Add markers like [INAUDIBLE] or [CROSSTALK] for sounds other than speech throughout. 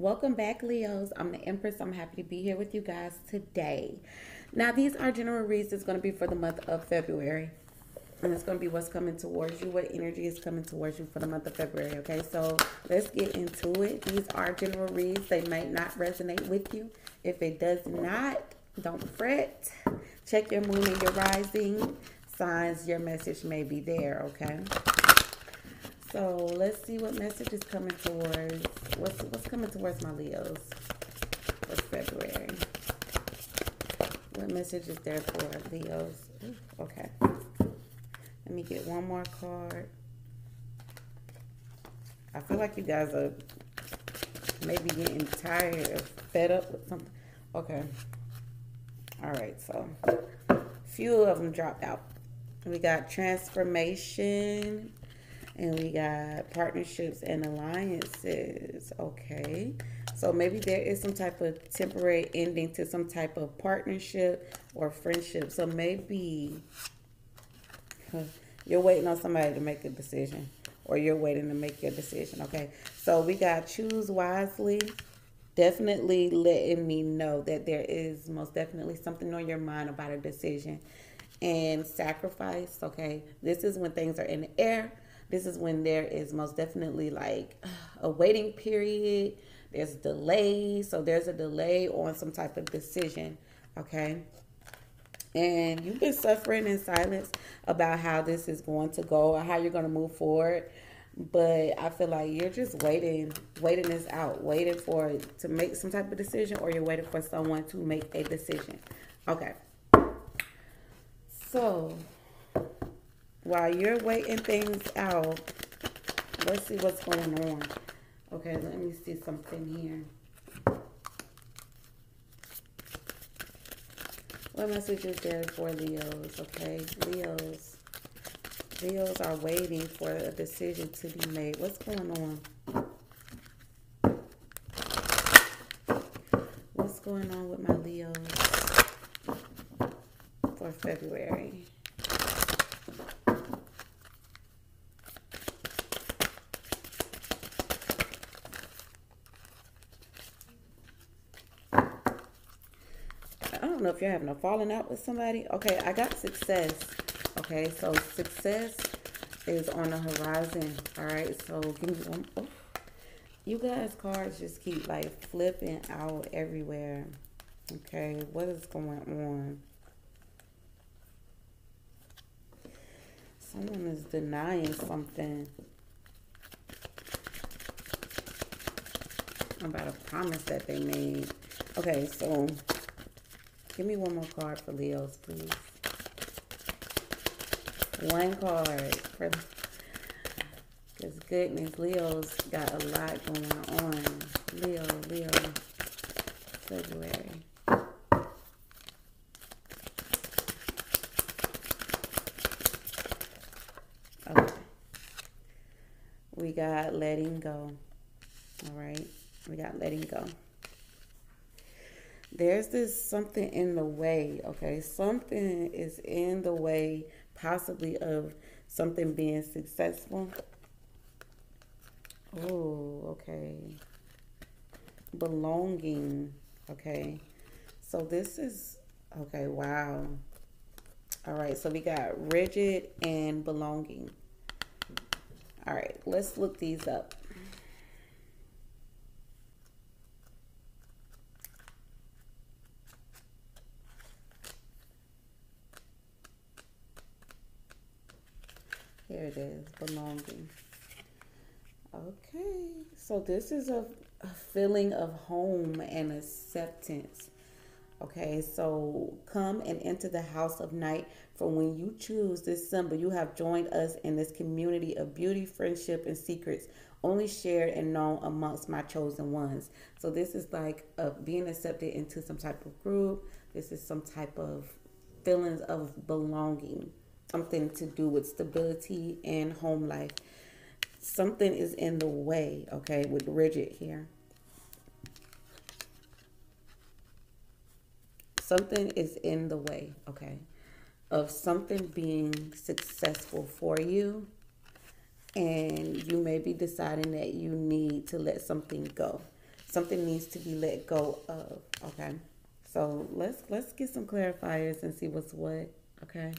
Welcome back, Leos. I'm the Empress. I'm happy to be here with you guys today. Now, these are general reads. It's going to be for the month of February. And it's going to be what's coming towards you, what energy is coming towards you for the month of February. Okay, so let's get into it. These are general reads. They might not resonate with you. If it does not, don't fret. Check your moon and your rising signs. Your message may be there. Okay. So let's see what message is coming towards. What's what's coming towards my Leos for February? What message is there for Leos? Okay. Let me get one more card. I feel like you guys are maybe getting tired or fed up with something. Okay. All right, so a few of them dropped out. We got transformation, and we got partnerships and alliances. Okay. So maybe there is some type of temporary ending to some type of partnership or friendship. So maybe [LAUGHS] you're waiting on somebody to make a decision or you're waiting to make your decision. Okay. So we got choose wisely. Definitely letting me know that there is most definitely something on your mind about a decision and sacrifice. Okay. This is when things are in the air this is when there is most definitely like a waiting period. There's delay. So there's a delay on some type of decision. Okay. And you've been suffering in silence about how this is going to go or how you're going to move forward. But I feel like you're just waiting, waiting this out, waiting for to make some type of decision, or you're waiting for someone to make a decision. Okay. So while you're waiting things out, let's see what's going on. Okay, let me see something here. What message is there for Leos? Okay, Leos. Leos are waiting for a decision to be made. What's going on? What's going on with my Leos for February? Don't know if you're having a falling out with somebody. Okay, I got success. Okay, so success is on the horizon. All right, so give me one. Oh. You guys' cards just keep like flipping out everywhere. Okay, what is going on? Someone is denying something about a promise that they made. Okay, so Give me one more card for Leos, please. One card for because goodness, Leo's got a lot going on. Leo, Leo, February. Okay. We got letting go. All right. We got letting go there's this something in the way, okay? Something is in the way, possibly, of something being successful. Oh, okay. Belonging, okay? So this is, okay, wow. All right, so we got rigid and belonging. All right, let's look these up. It is, belonging. Okay, so this is a, a feeling of home and acceptance. Okay, so come and enter the house of night. For when you choose this symbol, you have joined us in this community of beauty, friendship, and secrets, only shared and known amongst my chosen ones. So this is like uh, being accepted into some type of group. This is some type of feelings of belonging something to do with stability and home life. Something is in the way, okay, with rigid here. Something is in the way, okay, of something being successful for you. And you may be deciding that you need to let something go. something needs to be let go of. Okay. So let's let's get some clarifiers and see what's what. Okay.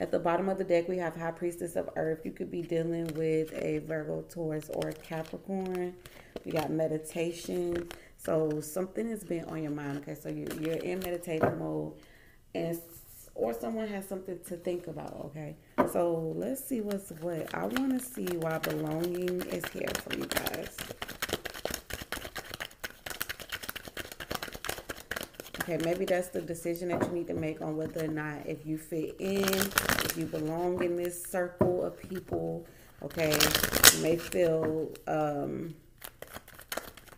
At the bottom of the deck, we have High Priestess of Earth. You could be dealing with a Virgo, Taurus, or Capricorn. We got meditation. So something has been on your mind. Okay, so you, you're in meditative mode, and or someone has something to think about. Okay, so let's see what's what. I want to see why belonging is here for you guys. Okay, maybe that's the decision that you need to make on whether or not if you fit in, if you belong in this circle of people. Okay, you may feel um,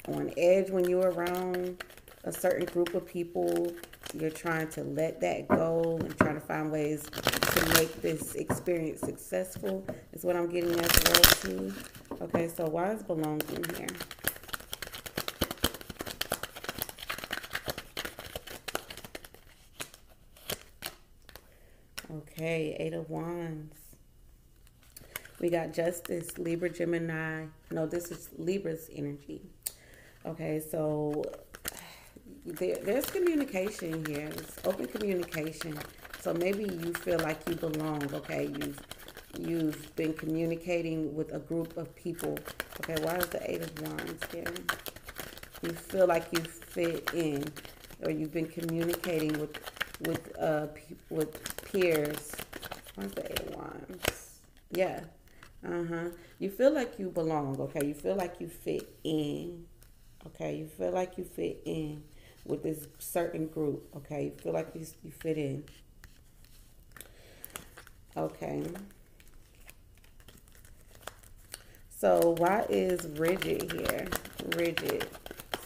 on edge when you're around a certain group of people. You're trying to let that go and trying to find ways to make this experience successful is what I'm getting as well too. Okay, so why is belonging here? Okay, Eight of Wands. We got Justice, Libra, Gemini. No, this is Libra's energy. Okay, so there, there's communication here. It's open communication. So maybe you feel like you belong. Okay, you've you've been communicating with a group of people. Okay, why is the Eight of Wands here? You feel like you fit in, or you've been communicating with with uh with peers. Where's the Eight of Wands? Yeah. Uh huh. You feel like you belong. Okay, you feel like you fit in. Okay, you feel like you fit in with this certain group. Okay, you feel like you, you fit in. Okay. So why is rigid here? Rigid.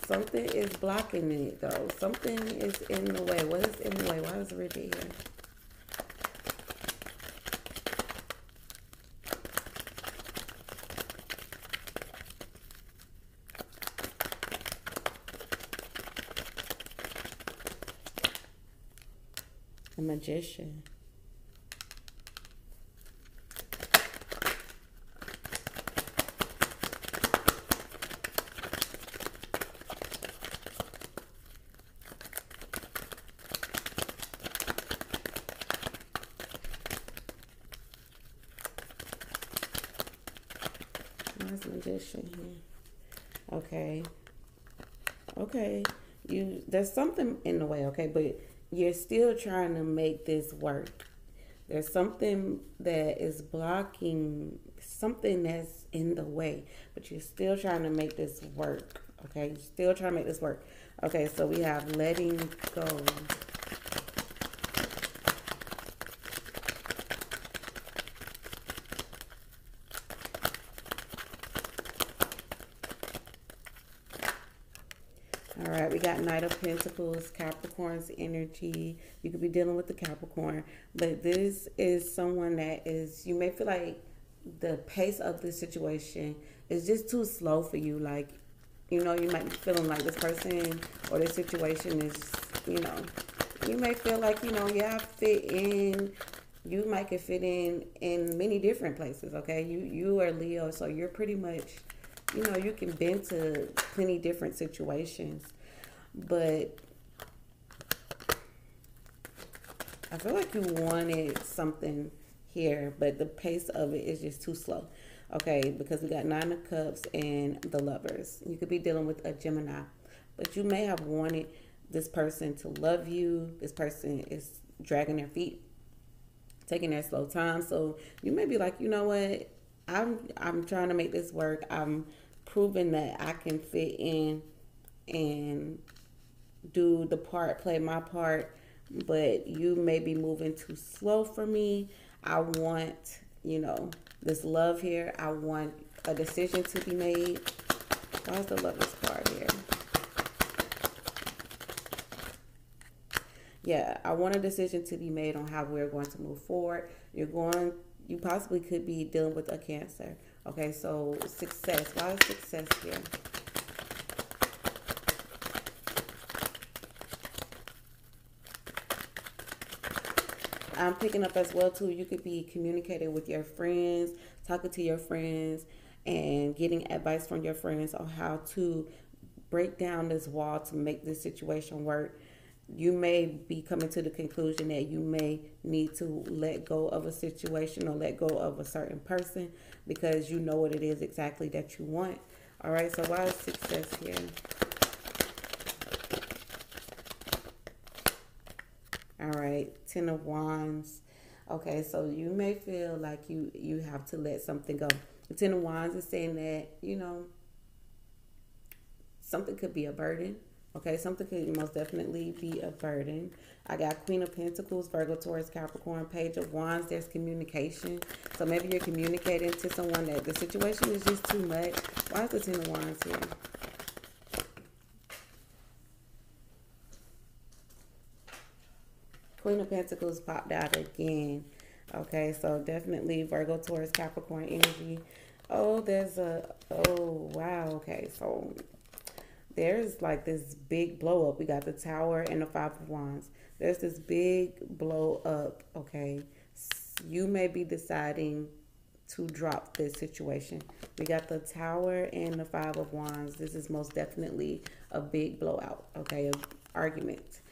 Something is blocking it though. Something is in the way. What is in the way? Why is rigid here? A magician. Magician here? Okay. Okay. You there's something in the way, okay, but you're still trying to make this work. There's something that is blocking something that's in the way, but you're still trying to make this work. Okay, you're still trying to make this work. Okay, so we have letting go. We Knight of Pentacles, Capricorn's energy. You could be dealing with the Capricorn, but this is someone that is, you may feel like the pace of the situation is just too slow for you. Like, you know, you might be feeling like this person or this situation is, you know, you may feel like, you know, yeah, I fit in. You might could fit in in many different places, okay? You you are Leo, so you're pretty much you know, you can bend to plenty different situations. But I feel like you wanted something here, but the pace of it is just too slow. Okay, because we got Nine of Cups and the Lovers. You could be dealing with a Gemini, but you may have wanted this person to love you. This person is dragging their feet, taking their slow time. So you may be like, you know what? I'm I'm trying to make this work. I'm proving that I can fit in and do the part, play my part, but you may be moving too slow for me. I want, you know, this love here. I want a decision to be made. Why's the lovers card here? Yeah, I want a decision to be made on how we're going to move forward. You're going, you possibly could be dealing with a cancer. Okay, so success. Why is success here? I'm picking up as well too. You could be communicating with your friends, talking to your friends, and getting advice from your friends on how to break down this wall to make this situation work you may be coming to the conclusion that you may need to let go of a situation or let go of a certain person because you know what it is exactly that you want. All right, so why is success here? All right, Ten of Wands. Okay, so you may feel like you you have to let something go. The Ten of Wands is saying that you know something could be a burden Okay, something could most definitely be a burden. I got Queen of Pentacles, Virgo, Taurus, Capricorn, Page of Wands. There's communication. So maybe you're communicating to someone that the situation is just too much. Why is the Ten of Wands here? Queen of Pentacles popped out again. Okay, so definitely Virgo, Taurus, Capricorn energy. Oh, there's a, oh, wow. Okay, so there's like this big blow up. We got the tower and the five of wands. There's this big blow up, okay? You may be deciding to drop this situation. We got the tower and the five of wands. This is most definitely a big blowout, okay? An argument,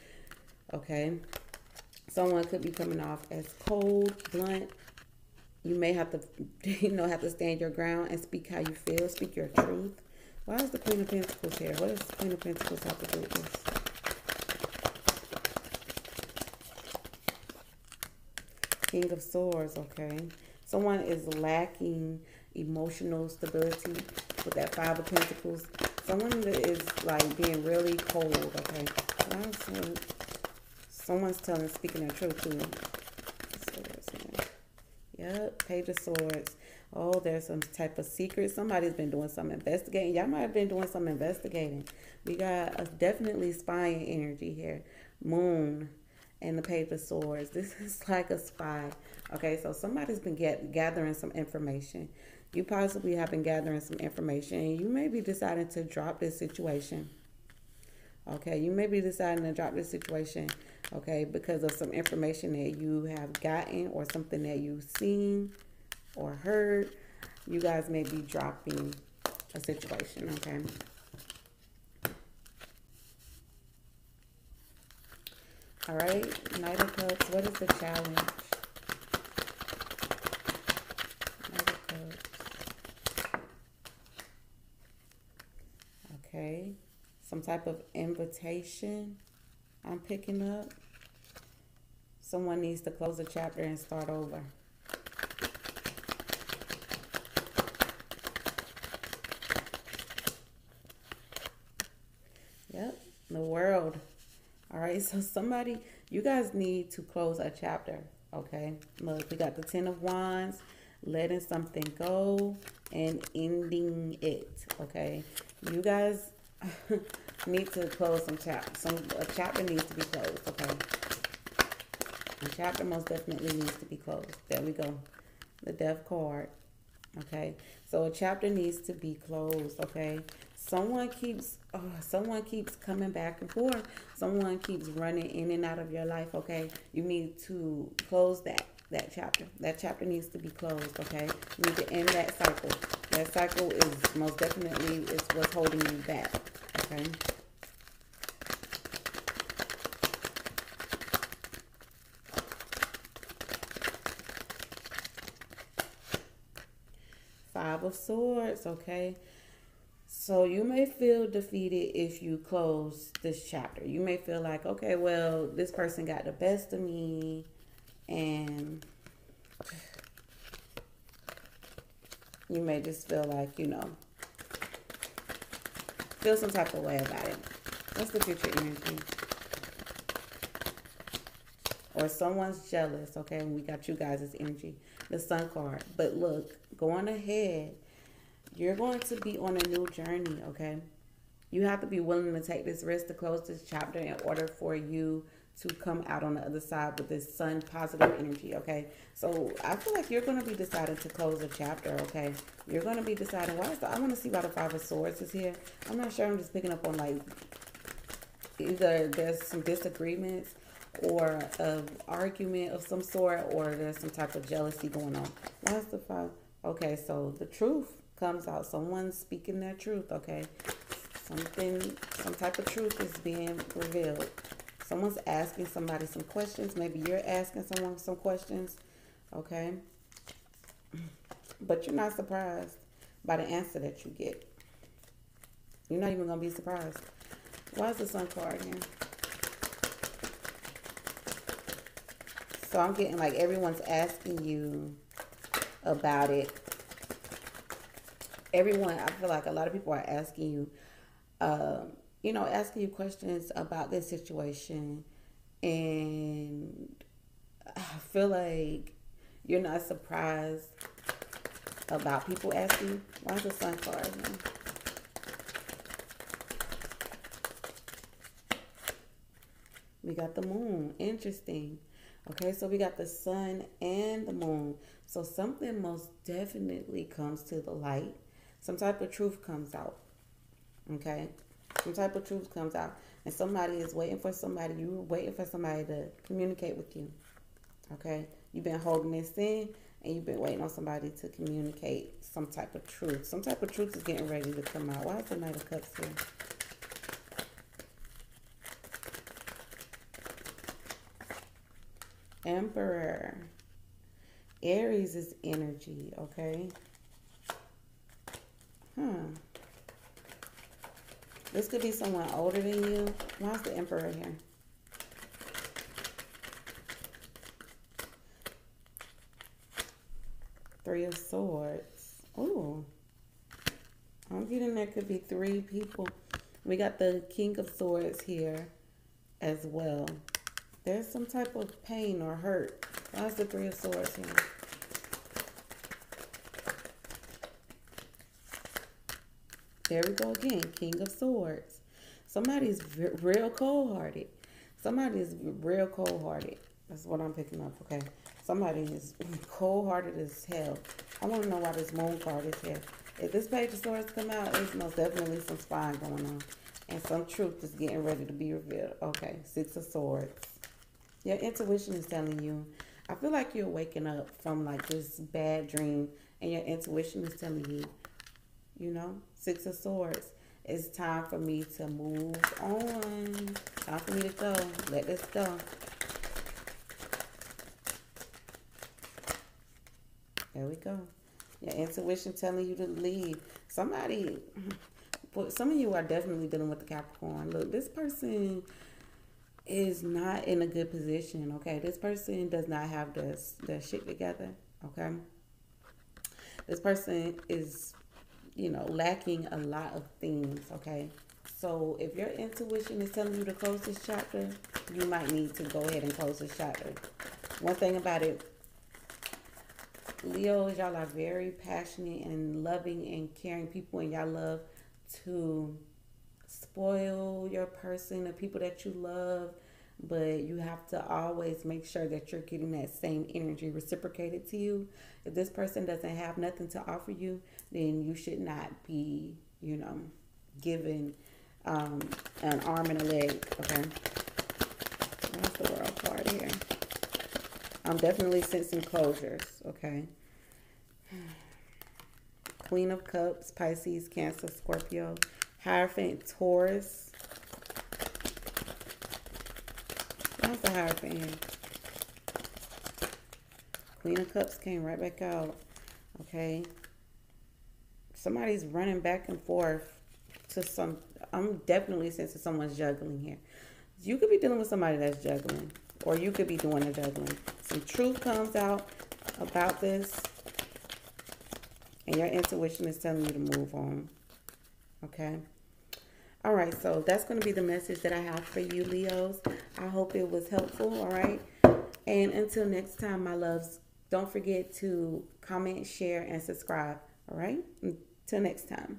okay? Someone could be coming off as cold, blunt. You may have to, [LAUGHS] you know, have to stand your ground and speak how you feel, speak your truth. Why is the Queen of Pentacles here? What does the Queen of Pentacles have to do with this? King of Swords, okay. Someone is lacking emotional stability with that Five of Pentacles. Someone that is like being really cold, okay. Someone's telling, speaking the truth too. Swords, Yep, Page of Swords. Oh, there's some type of secret. Somebody's been doing some investigating. Y'all might have been doing some investigating. We got a definitely spying energy here. Moon and the Page of Swords. This [LAUGHS] is like a spy. Okay, so somebody's been get, gathering some information. You possibly have been gathering some information. You may be deciding to drop this situation. Okay, you may be deciding to drop this situation, okay, because of some information that you have gotten or something that you've seen or heard, you guys may be dropping a situation, okay? All right, Knight of Cups, what is the challenge? Knight of Cups. Okay, some type of invitation I'm picking up. Someone needs to close a chapter and start over. Yep, the world. All right, so somebody, you guys need to close a chapter. Okay, look, we got the Ten of Wands, letting something go and ending it. Okay, you guys [LAUGHS] need to close some chapter. Some a chapter needs to be closed. Okay, a chapter most definitely needs to be closed. There we go, the Death card. Okay, so a chapter needs to be closed. Okay, someone keeps oh, someone keeps coming back and forth someone keeps running in and out of your life okay you need to close that that chapter that chapter needs to be closed okay you need to end that cycle that cycle is most definitely is what's holding you back okay five of swords okay so you may feel defeated if you close this chapter. You may feel like, okay, well, this person got the best of me and you may just feel like, you know, feel some type of way about it. What's the future energy? Or someone's jealous, okay? We got you guys' energy. The sun card. But look, going ahead you're going to be on a new journey, okay? You have to be willing to take this risk to close this chapter in order for you to come out on the other side with this sun positive energy, okay? So I feel like you're going to be deciding to close a chapter, okay? You're going to be deciding, why is the, I want to see why the Five of Swords is here. I'm not sure. I'm just picking up on like either there's some disagreements or an argument of some sort or there's some type of jealousy going on. Why is the Five? Okay, so the truth comes out. Someone's speaking their truth, okay? Something, some type of truth is being revealed. Someone's asking somebody some questions. Maybe you're asking someone some questions. Okay. But you're not surprised by the answer that you get. You're not even going to be surprised. Why is the sun card here? So I'm getting like everyone's asking you about it. Everyone, I feel like a lot of people are asking you, uh, you know, asking you questions about this situation. And I feel like you're not surprised about people asking, why is the sun card? We got the moon. Interesting. Okay, so we got the sun and the moon. So something most definitely comes to the light. Some type of truth comes out. Okay? Some type of truth comes out. And somebody is waiting for somebody. You're waiting for somebody to communicate with you. Okay? You've been holding this in and you've been waiting on somebody to communicate some type of truth. Some type of truth is getting ready to come out. Why is the Knight of Cups here? Emperor. Aries is energy, okay? Hmm. This could be someone older than you. Why's the Emperor here? Three of Swords. Oh. I'm getting there could be three people. We got the King of Swords here as well. There's some type of pain or hurt. Why's the Three of Swords here? There we go again. King of Swords. Somebody's real cold-hearted. Somebody's real cold-hearted. That's what I'm picking up, okay? Somebody is cold-hearted as hell. I want to know why this moon card is here. If this page of swords come out, there's most definitely some spying going on. And some truth is getting ready to be revealed. Okay, six of swords. Your intuition is telling you. I feel like you're waking up from like this bad dream. And your intuition is telling you, you know, six of swords. It's time for me to move on. Time for me to go. Let this go. There we go. Your intuition telling you to leave. Somebody, [LAUGHS] some of you are definitely dealing with the Capricorn. Look, this person is not in a good position, okay? This person does not have the, the shit together, okay? This person is, you know, lacking a lot of things, okay? So if your intuition is telling you to close this chapter, you might need to go ahead and close this chapter. One thing about it, Leos, y'all are very passionate and loving and caring people, and y'all love to spoil your person, the people that you love, but you have to always make sure that you're getting that same energy reciprocated to you. If this person doesn't have nothing to offer you, then you should not be, you know, given um, an arm and a leg. Okay. That's the world card here. I'm definitely sensing closures, okay? [SIGHS] Queen of Cups, Pisces, Cancer, Scorpio, Hierophant, Taurus. That's the Hierophant Queen of Cups came right back out, okay? Somebody's running back and forth to some, I'm definitely sensing someone's juggling here. You could be dealing with somebody that's juggling or you could be doing the juggling. Some truth comes out about this, and your intuition is telling you to move on. Okay? All right, so that's going to be the message that I have for you, Leos. I hope it was helpful, all right? And until next time, my loves, don't forget to comment, share, and subscribe, all right? Until next time.